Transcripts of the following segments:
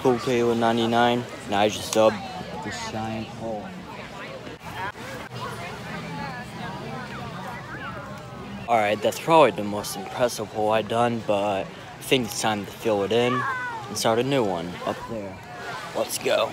Cool Caleb 99, and I just dubbed the giant hole. Alright, that's probably the most impressive hole I've done, but I think it's time to fill it in and start a new one up there. Let's go.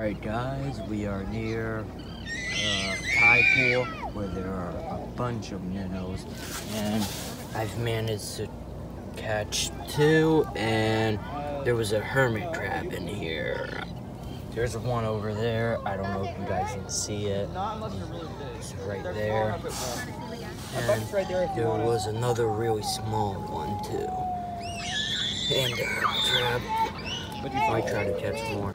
Alright guys, we are near uh, tide pool where there are a bunch of minnows and I've managed to catch two and there was a hermit crab in here. There's one over there. I don't know if you guys can see it. It's right there. And there was another really small one too. And a hermit crab. I try to catch more.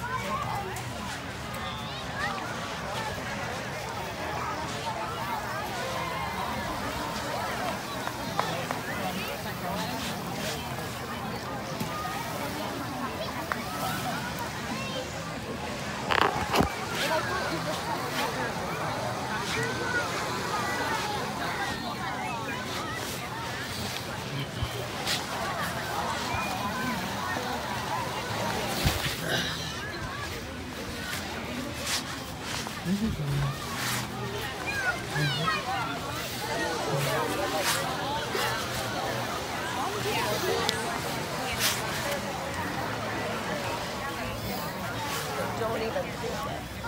Don't even think it.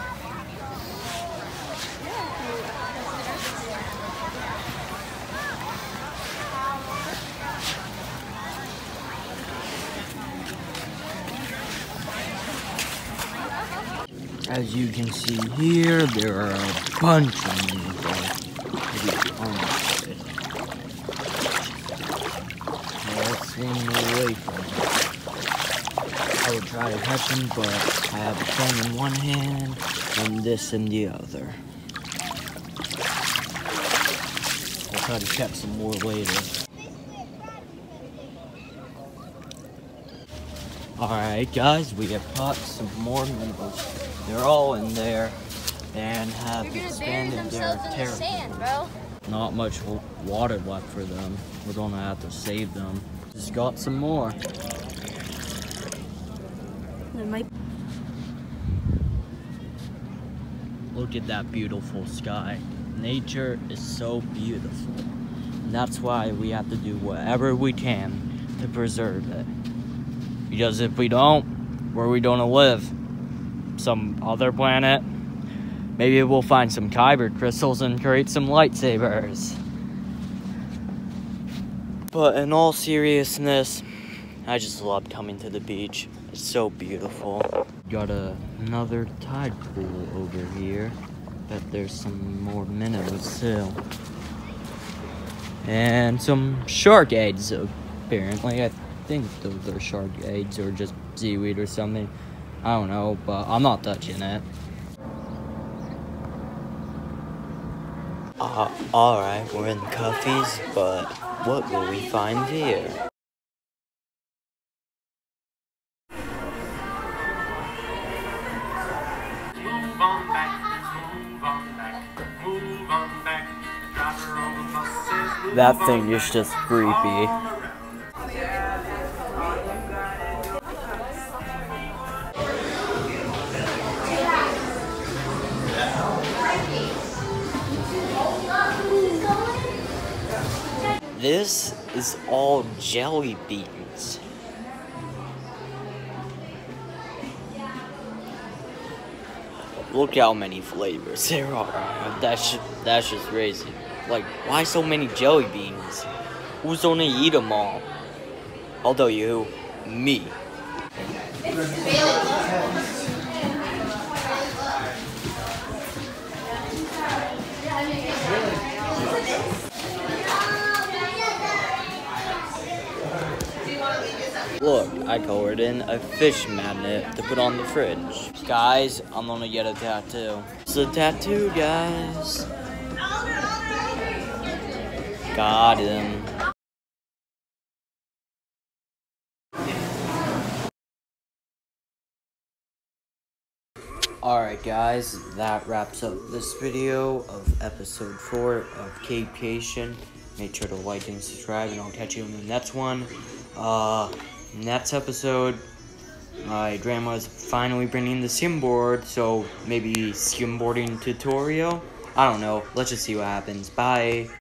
As you can see here, there are a bunch of meatballs. Let's swing away from them. I will try to catch them, but I have a phone in one hand and this in the other. I'll try to catch some more later. Alright guys, we have caught some more minnows. They're all in there and have expanded their territory. Sand, Not much water left for them. We're gonna have to save them. Just got some more. Look at that beautiful sky. Nature is so beautiful. And that's why we have to do whatever we can to preserve it. Because if we don't, where are we gonna live? Some other planet. Maybe we'll find some kyber crystals and create some lightsabers. But in all seriousness, I just love coming to the beach. It's so beautiful. Got a, another tide pool over here. Bet there's some more minnows too. And some shark eggs apparently. I think those are shark eggs or just seaweed or something. I don't know, but I'm not touching it. Uh, alright, we're in Cuffy's, but what will we find here? That thing is just creepy. This is all jelly beans. Look how many flavors there are. That's that's just crazy. Like, why so many jelly beans? Who's gonna eat them all? I'll tell you, me. Look, I colored in a fish magnet to put on the fridge. Guys, I'm gonna get a tattoo. It's a tattoo, guys. Got him. Alright guys, that wraps up this video of episode 4 of Capecation. Make sure to like and subscribe and I'll catch you in the next one. Uh, next episode, my grandma's finally bringing the skimboard, so maybe skimboarding tutorial? I don't know. Let's just see what happens. Bye.